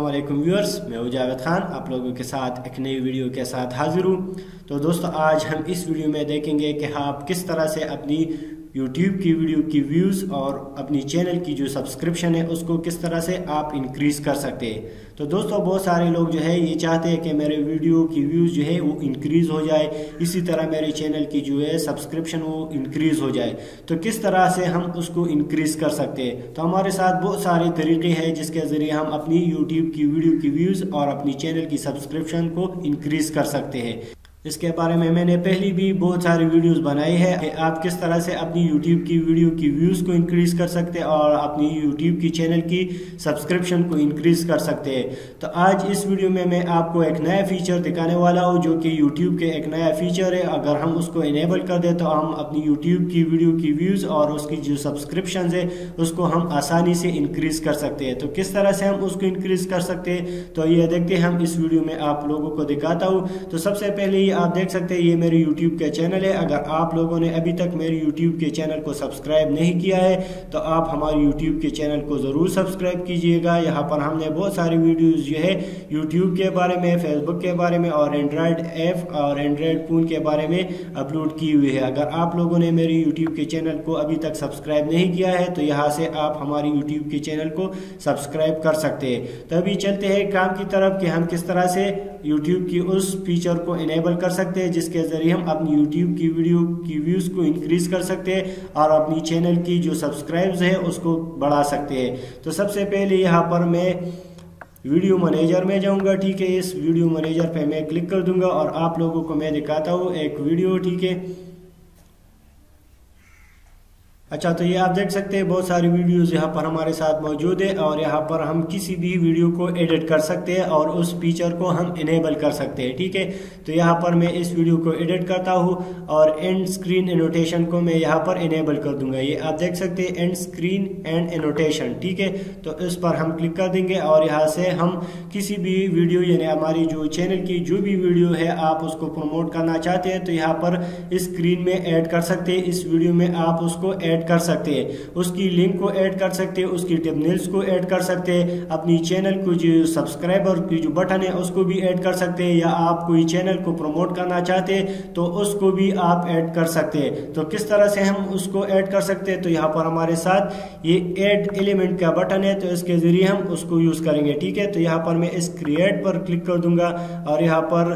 वालेकुम व्यूअर्स मैं हूँ खान, आप लोगों के साथ एक नई वीडियो के साथ हाजिर हूँ। तो दोस्तों, आज हम इस वीडियो में देखेंगे कि आप किस तरह से अपनी यूट्यूब की वीडियो की व्यूज़ और अपनी चैनल की जो सब्सक्रिप्शन है, उसको किस तरह से आप इंक्रीज कर सकते हैं? तो दोस्तों, बहुत सारे लोग जो है, ये चाहते हैं कि मेरे वीडियो की व्यूज़ जो है, वो इंक्रीज हो जाए। इसी तरह मेरे चैनल की जो है सब्सक्रिप्शन वो इंक्रीज हो जाए। तो किस तरह से हम उसको इंक्रीज कर सकते हैं? तो हमारे साथ बहुत सारे तरीके हैं, जिसके ज़रिए हम अपनी यूट्यूब की वीडियो की व्यूज़ और अपनी चैनल की सब्सक्रिप्शन को इंक्रीज कर सकते हैं। इसके बारे में मैंने पहले भी बहुत सारी वीडियोस बनाई है कि आप किस तरह से अपनी यूट्यूब की वीडियो की व्यूज़ को इंक्रीज कर सकते हैं और अपनी यूट्यूब की चैनल की सब्सक्रिप्शन को इंक्रीज कर सकते हैं। तो आज इस वीडियो में मैं आपको एक नया फीचर दिखाने वाला हूँ जो कि यूट्यूब के एक नया फीचर है। अगर हम उसको इनेबल कर दें तो हम अपनी यूट्यूब की वीडियो की व्यूज़ और उसकी जो सब्सक्रिप्शन है, उसको हम आसानी से इंक्रीज कर सकते हैं। तो किस तरह से हम उसको इंक्रीज कर सकते हैं? तो ये देखते हम इस वीडियो में आप लोगों को दिखाता हूँ। तो सबसे पहले आप देख सकते हैं, ये मेरे यूट्यूब का चैनल है। अगर आप लोगों ने अभी तक मेरे यूट्यूब के चैनल को सब्सक्राइब नहीं किया है तो आप हमारे यूट्यूब के चैनल को ज़रूर सब्सक्राइब कीजिएगा। यहाँ पर हमने बहुत सारी वीडियोज़ जो है यूट्यूब के बारे में फेसबुक के बारे में और एंड्रॉयड ऐप और एंड्रॉयड फ़ोन के बारे में अपलोड की हुई है। अगर आप लोगों ने मेरे यूट्यूब के चैनल को अभी तक सब्सक्राइब नहीं किया है तो यहाँ से आप हमारे यूट्यूब के चैनल को सब्सक्राइब कर सकते हैं। तो अभी चलते हैं, काम की तरफ़ कि हम किस तरह से यूट्यूब की उस फीचर को इनेबल कर सकते हैं, जिसके ज़रिए हम अपनी यूट्यूब की वीडियो की व्यूज़ को इंक्रीज कर सकते हैं और अपनी चैनल की जो सब्सक्राइब्स है, उसको बढ़ा सकते हैं। तो सबसे पहले यहाँ पर मैं वीडियो मैनेजर में जाऊँगा, ठीक है? इस वीडियो मैनेजर पे मैं क्लिक कर दूँगा और आप लोगों को मैं दिखाता हूँ एक वीडियो ठीक है? अच्छा तो ये आप देख सकते हैं, बहुत सारी वीडियोस यहाँ पर हमारे साथ मौजूद है और यहाँ पर हम किसी भी वीडियो को एडिट कर सकते हैं और उस फीचर को हम इनेबल कर सकते हैं, ठीक है? तो यहाँ पर मैं इस वीडियो को एडिट करता हूँ और एंड स्क्रीन एनोटेशन को मैं यहाँ पर इनेबल कर दूँगा। ये आप देख सकते हैं एंड स्क्रीन एंड एनोटेशन ठीक है? तो इस पर हम क्लिक कर देंगे और यहाँ से हम किसी भी वीडियो यानी हमारी जो चैनल की जो भी वीडियो है, आप उसको प्रमोट करना चाहते हैं तो यहाँ पर स्क्रीन में ऐड कर सकते हैं। इस वीडियो में आप उसको ऐड ऐड कर सकते हैं। उसकी लिंक को ऐड कर सकते हैं, उसकी टिपनेल्स को ऐड कर सकते हैं, अपनी चैनल को जो सब्सक्राइबर की जो बटन है, उसको भी ऐड कर सकते हैं। या आप कोई चैनल को प्रमोट करना चाहते हैं तो उसको भी आप ऐड कर सकते हैं। तो किस तरह से हम उसको ऐड कर सकते हैं तो यहाँ पर हमारे साथ ये ऐड एलिमेंट का बटन है तो इसके ज़रिए हम उसको यूज़ करेंगे। ठीक है तो यहाँ पर मैं इस क्रिएट पर क्लिक कर दूँगा और यहाँ पर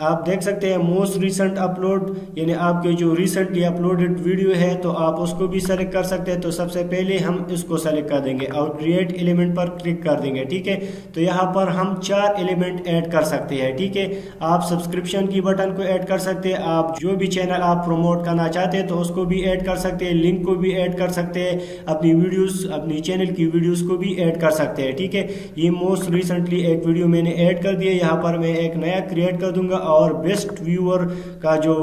आप देख सकते हैं मोस्ट रिसेंट अपलोड यानी आपके जो रिसेंटली अपलोडेड वीडियो है तो आप उसको भी सेलेक्ट कर सकते हैं। तो सबसे पहले हम इसको सेलेक्ट कर देंगे। और क्रिएट एलिमेंट पर क्लिक कर देंगे, ठीक है? तो यहाँ पर हम चार एलिमेंट ऐड कर सकते हैं, ठीक है? आप सब्सक्रिप्शन की बटन को ऐड कर सकते हैं। आप जो भी चैनल आप प्रमोट करना चाहते हैं तो उसको भी ऐड कर सकते हैं। लिंक को भी ऐड कर सकते हैं। अपनी वीडियोस अपनी चैनल की वीडियोस को भी ऐड कर सकते हैं, ठीक है? ये मोस्ट रिसेंटली एक वीडियो मैंने ऐड कर दिया यहाँ पर मैं एक नया क्रिएट कर दूँगा। और बेस्ट व्यूअर का जो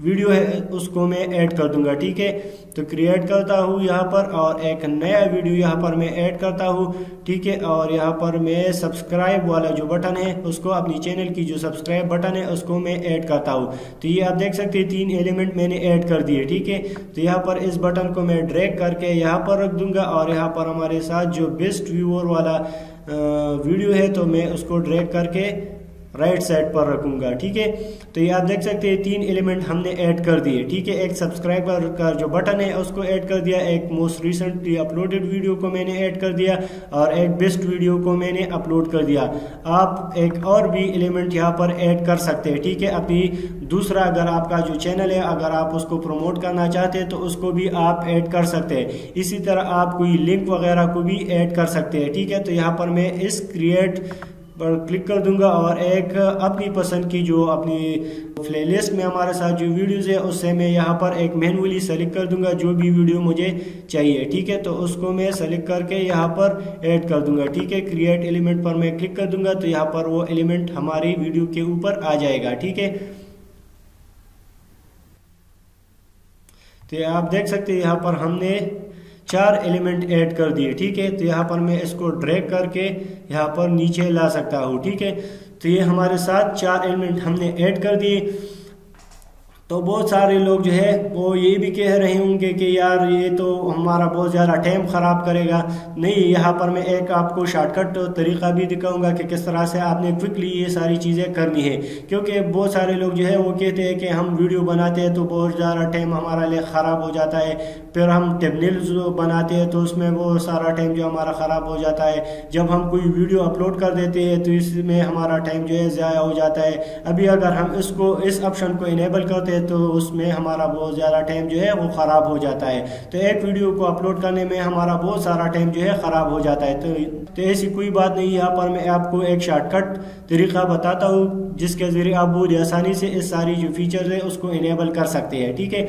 वीडियो है, उसको मैं ऐड कर दूँगा, ठीक है? तो क्रिएट करता हूँ यहाँ पर और एक नया वीडियो यहाँ पर मैं ऐड करता हूँ, ठीक है? और यहाँ पर मैं सब्सक्राइब वाला जो बटन है, उसको अपनी चैनल की जो सब्सक्राइब बटन है, उसको मैं ऐड करता हूँ। तो ये आप देख सकते हैं, तीन एलिमेंट मैंने ऐड कर दिए, ठीक है? तो यहाँ पर इस बटन को मैं ड्रैग करके यहाँ पर रख दूँगा और यहाँ पर हमारे साथ जो बेस्ट व्यूअर वाला वीडियो है तो मैं उसको ड्रैग करके राइट साइड पर रखूँगा, ठीक है? तो ये आप देख सकते हैं तीन एलिमेंट हमने ऐड कर दिए, ठीक है? एक सब्सक्राइबर का जो बटन है, उसको ऐड कर दिया, एक मोस्ट रिसेंटली अपलोडेड वीडियो को मैंने ऐड कर दिया, और एक बेस्ट वीडियो को मैंने अपलोड कर दिया। आप एक और भी एलिमेंट यहाँ पर ऐड कर सकते हैं, ठीक है? अभी दूसरा अगर आपका जो चैनल है, अगर आप उसको प्रमोट करना चाहते हैं तो उसको भी आप ऐड कर सकते हैं। इसी तरह आप कोई लिंक वगैरह को भी ऐड कर सकते हैं, ठीक है? तो यहाँ पर मैं इस क्रिएट पर क्लिक कर दूँगा और एक अपनी पसंद की जो अपनी प्लेलिस्ट में हमारे साथ जो वीडियोस है, उससे मैं यहाँ पर एक मैनुअली सेलेक्ट कर दूँगा, जो भी वीडियो मुझे चाहिए, ठीक है? तो उसको मैं सेलेक्ट करके यहाँ पर ऐड कर दूँगा, ठीक है? क्रिएट एलिमेंट पर मैं क्लिक कर दूँगा तो यहाँ पर वो एलिमेंट हमारी वीडियो के ऊपर आ जाएगा, ठीक है? तो आप देख सकते हैं, यहाँ पर हमने चार एलिमेंट ऐड कर दिए, ठीक है? तो यहाँ पर मैं इसको ड्रैग करके यहाँ पर नीचे ला सकता हूँ, ठीक है? तो ये हमारे साथ चार एलिमेंट हमने ऐड कर दिए। तो बहुत सारे लोग जो है, वो ये भी कह रहे होंगे कि यार ये तो हमारा बहुत ज़्यादा टाइम ख़राब करेगा। नहीं, यहाँ पर मैं एक आपको शॉर्टकट तरीका भी दिखाऊँगा कि किस तरह से आपने क्विकली ये सारी चीज़ें करनी है। क्योंकि बहुत सारे लोग जो है, वो कहते हैं कि हम वीडियो बनाते हैं तो बहुत ज़्यादा टाइम हमारा लिए ख़राब हो जाता है। फिर हम टेबनिल बनाते हैं तो उसमें वो सारा टाइम जो हमारा ख़राब हो जाता है। जब हम कोई वीडियो अपलोड कर देते हैं तो इसमें हमारा टाइम जो है, ज़ाया हो जाता है। अभी अगर हम इसको, इस ऑप्शन को इनेबल करते हैं तो उसमें हमारा बहुत ज़्यादा टाइम जो है वो ख़राब हो जाता है। तो एक वीडियो को अपलोड करने में हमारा बहुत सारा टाइम जो है ख़राब हो जाता है। तो, तो ऐसी कोई बात नहीं यहाँ पर मैं आपको एक शॉर्टकट तरीका बताता हूँ जिसके ज़रिए आप बहुत आसानी से इस सारी जो फीचर्स है उसको इनेबल कर सकते हैं। ठीक है?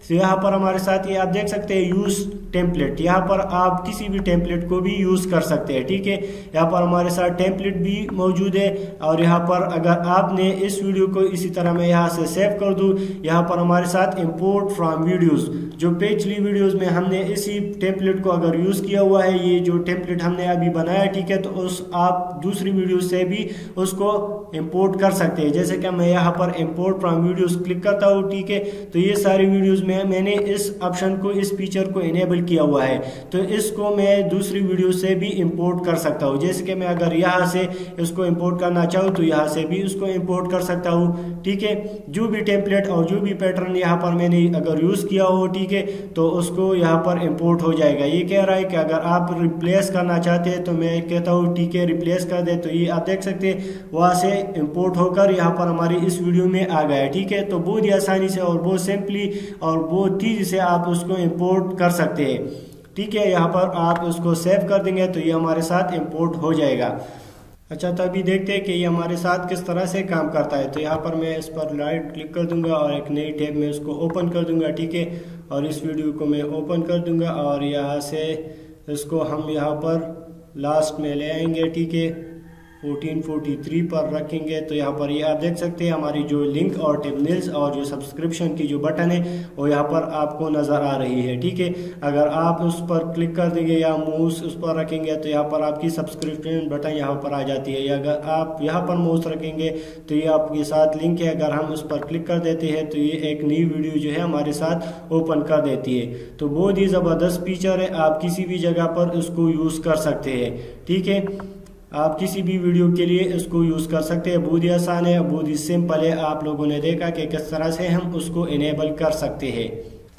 तो यहाँ पर हमारे साथ ये आप देख सकते हैं यूज़ टेम्पलेट यहाँ पर आप किसी भी टेम्पलेट को भी यूज़ कर सकते हैं, ठीक है? यहाँ पर हमारे साथ टेम्पलेट भी मौजूद है, और यहाँ पर अगर आपने इस वीडियो को इसी तरह मैं यहाँ से सेव कर दूँ, यहाँ पर हमारे साथ इम्पोर्ट फ्राम वीडियोज़ जो पिछली वीडियोज़ में हमने इसी टेम्पलेट को अगर यूज़ किया हुआ है, ये जो टेम्पलेट हमने अभी बनाया, ठीक है? तो उस, आप दूसरी वीडियो से भी उसको इम्पोर्ट कर सकते हैं। जैसे कि मैं यहाँ पर इम्पोर्ट फ्रॉम वीडियोज़ क्लिक करता हूँ, ठीक है? तो ये सारी वीडियोज़ में मैंने इस ऑप्शन को, इस फीचर को इनेबल किया हुआ है। तो इसको मैं दूसरी वीडियो से भी इंपोर्ट कर सकता हूँ। जैसे कि मैं अगर यहाँ से इसको इंपोर्ट करना चाहूँ तो यहाँ से भी उसको इंपोर्ट कर सकता हूँ। ठीक है? जो भी टेम्पलेट और जो भी पैटर्न यहाँ पर मैंने अगर यूज़ किया हो, ठीक है तो उसको यहाँ पर इम्पोर्ट हो जाएगा। ये कह रहा है कि अगर आप रिप्लेस करना चाहते हैं तो मैं कहता हूँ, ठीक है रिप्लेस कर दे। तो ये आप देख सकते हैं, वहाँ से इम्पोर्ट होकर यहाँ पर हमारी इस वीडियो में आ गया ठीक है? तो बहुत ही आसानी से और बहुत सिंपली और बहुत तेज़ी से आप उसको इंपोर्ट कर सकते हैं। ठीक है, यहाँ पर आप उसको सेव कर देंगे तो ये हमारे साथ इंपोर्ट हो जाएगा। अच्छा तो अभी देखते हैं कि ये हमारे साथ किस तरह से काम करता है। तो यहाँ पर मैं इस पर राइट क्लिक कर दूँगा और एक नई टैब में उसको ओपन कर दूँगा, ठीक है? और इस वीडियो को मैं ओपन कर दूँगा और यहाँ से इसको हम यहाँ पर लास्ट में ले आएँगे, ठीक है? 1443 पर रखेंगे तो यहाँ पर ये आप देख सकते हैं, हमारी जो लिंक और टिपनिल्स और जो सब्सक्रिप्शन की जो बटन है, वो यहाँ पर आपको नज़र आ रही है, ठीक है? अगर आप उस पर क्लिक कर देंगे या मूस उस पर रखेंगे तो यहाँ पर आपकी सब्सक्रिप्शन बटन यहाँ पर आ जाती है। या अगर आप यहाँ पर मूस रखेंगे तो ये आपके साथ लिंक है, अगर हम उस पर क्लिक कर देते हैं तो ये एक नई वीडियो जो है हमारे साथ ओपन कर देती है। तो बहुत ही ज़बरदस्त फीचर है, आप किसी भी जगह पर उसको यूज़ कर सकते हैं, ठीक है? आप किसी भी वीडियो के लिए इसको यूज़ कर सकते हैं। बहुत ही आसान है, बहुत ही सिंपल है। आप लोगों ने देखा कि किस तरह से हम उसको इनेबल कर सकते हैं।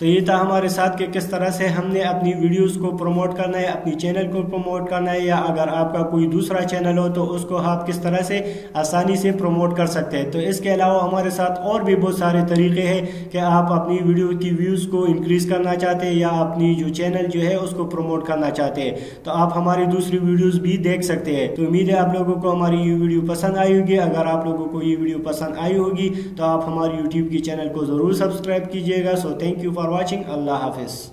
तो ये था हमारे साथ कि किस तरह से हमने अपनी वीडियोस को प्रमोट करना है, अपनी चैनल को प्रमोट करना है, या अगर आपका कोई दूसरा चैनल हो तो उसको आप किस तरह से आसानी से प्रमोट कर सकते हैं। तो इसके अलावा हमारे साथ और भी बहुत सारे तरीके हैं कि आप अपनी वीडियो की व्यूज़ को इंक्रीज करना चाहते हैं, या अपनी जो चैनल जो है उसको प्रमोट करना चाहते हैं। तो आप हमारी दूसरी वीडियोज़ भी देख सकते हैं। तो उम्मीद है आप लोगों को हमारी ये वीडियो पसंद आई होगी। अगर आप लोगों को ये वीडियो पसंद आई होगी तो आप हमारे यूट्यूब की चैनल को ज़रूर सब्सक्राइब कीजिएगा। So thank you for watching. Allah Hafiz